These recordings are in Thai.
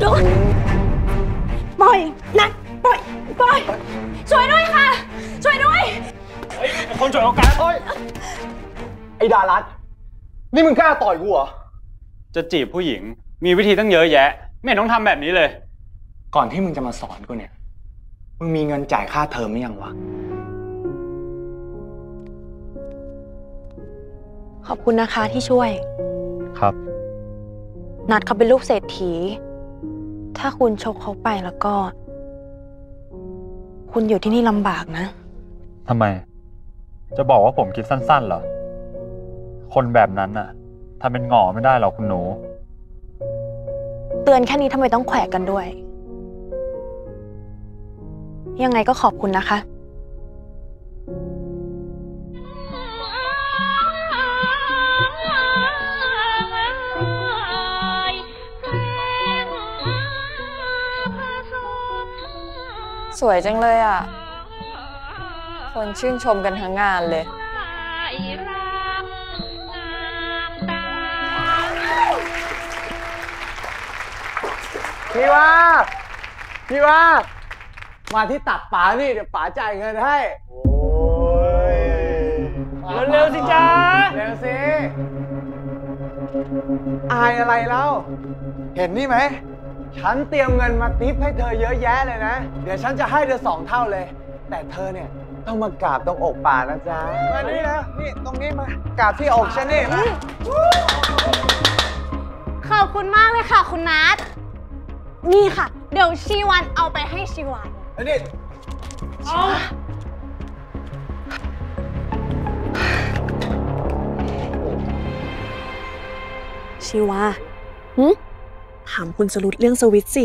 โดนปล่อยนัดปล่อยปล่อยช่วยด้วยค่ะ ช่วยด้วยคนจ่วยโอกาสโอ๊ยไอ้ดารัตนี่มึงกล้าต่อยกูเหรอ จะจีบผู้หญิงมีวิธีตั้งเยอะแยะ ไม่เห็นต้องทำแบบนี้เลย ก่อนที่มึงจะมาสอนกูเนี่ย มึงมีเงินจ่ายค่าเทอมหรือยังวะ ขอบคุณนะคะที่ช่วย ครับ นัดเขาเป็นลูกเศรษฐี ถ้าคุณชกเขาไปแล้วก็ คุณอยู่ที่นี่ลำบากนะ ทำไม จะบอกว่าผมคิดสั้นๆเหรอ คนแบบนั้นน่ะทำเป็นหงอไม่ได้หรอกคุณหนู เตือนแค่นี้ทำไมต้องแขวะกันด้วย ยังไงก็ขอบคุณนะคะ สวยจังเลยอะ คนชื่นชมกันทั้งงานเลย พี่ว่า พี่ว่า มาที่ตักป๋านี่เดี๋ยวป๋าจ่ายเงินให้ โอ้ยเร็วๆสิจ๊ะเร็วสิ อายอะไรแล้ว เห็นนี่ไหม ฉันเตรียมเงินมาทิปให้เธอเยอะแยะเลยนะ เดี๋ยวฉันจะให้เธอสองเท่าเลย แต่เธอเนี่ยต้องมากราบตรงอกป่านะจ๊ะ มานี่นะ นี่ตรงนี้มากราบที่อกฉันนี่มาขอบคุณมากเลยค่ะ คุณนัทนี่ค่ะ เดี๋ยวชีวันเอาไปให้ชีวันอันนี้ชิวา ถามคุณสรุตเรื่องสวิตสิ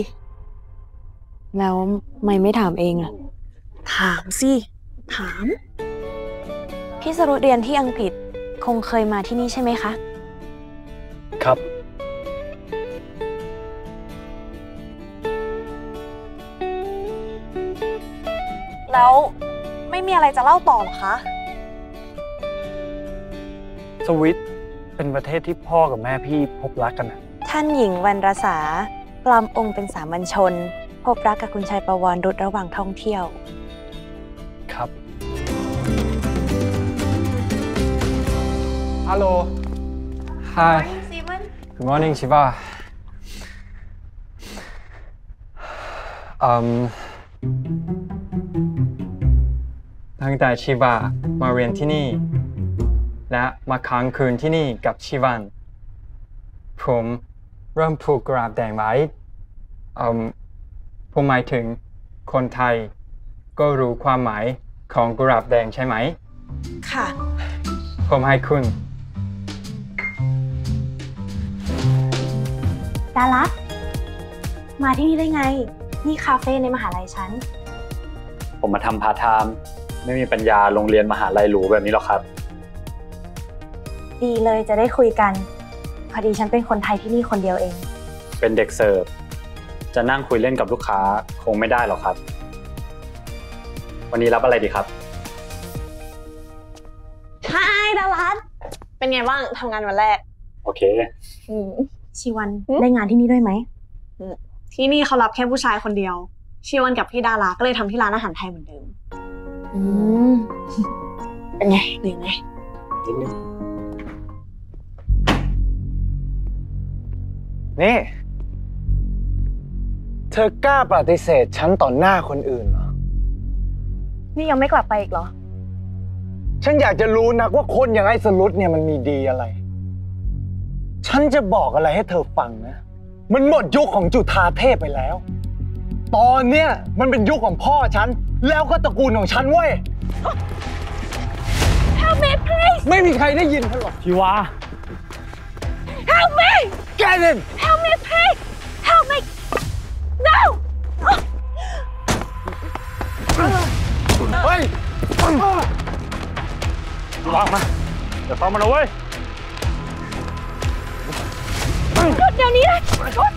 แล้วไม่ไม่ถามเองอะถามสิ ถาม พี่สรุตเรียนที่อังกฤษคงเคยมาที่นี่ใช่ไหมคะ ครับ แล้วไม่มีอะไรจะเล่าต่อหรอคะ สวิตเป็นประเทศที่พ่อกับแม่พี่พบรักกันอะ ท่านหญิงวรรณรสากลำองค์เป็นสามัญชน พบรักกับคุณชายประวรรุดระหว่างท่องเที่ยว ครับ ฮัลโหล Hi Good morning Shiva อืมตั้งแต่ชิวามาเรียนที่นี่ และมาค้างคืนที่นี่กับชิวันผม เริ่มผูกกราบแดงไว้อืมผมหมายถึงคนไทย ก็รู้ความหมายของกราบแดงใช่ไหม ค่ะ ผมให้คุณดารัตมาที่นี่ได้ไง นี่คาเฟ่ในมหาลัยฉัน ผมมาทำพาร์ทไทม์ไม่มีปัญญาลงเรียนมหาลัยหรูแบบนี้หรอกครับ ดีเลยจะได้คุยกัน พอดีฉันเป็นคนไทยที่นี่คนเดียวเอง เป็นเด็กเสิร์ฟ จะนั่งคุยเล่นกับลูกค้าคงไม่ได้หรอกครับ วันนี้รับอะไรดีครับใช่ดารัตเป็นไงบ้างทำงานวันแรก โอเค ชีวันได้งานที่นี่ด้วยไหม ที่นี่เขารับแค่ผู้ชายคนเดียว ชีวันกับพี่ดาราก็เลยทำที่ร้านอาหารไทยเหมือนเดิม อืม เป็นไงเหนื่อยไหมนี่ เธอกล้าปฏิเสธฉันต่อหน้าคนอื่นเหรอ นี่ยังไม่กลับไปอีกเหรอ ฉันอยากจะรู้นักว่าคนอย่างไอ้สรุตเนี่ยมันมีดีอะไร ฉันจะบอกอะไรให้เธอฟังนะ มันหมดยุคของจุธาเทพไปแล้ว ตอนเนี้ยมันเป็นยุคของพ่อฉัน แล้วก็ตระกูลของฉันเว้ย Help me please ไม่มีใครได้ยินเธอหรอกชิวา Help me Get in Help me please วางมาเดี๋ยวฟังมันเอาไว้ยหยุดเดี๋ยวนี้เลยหยุด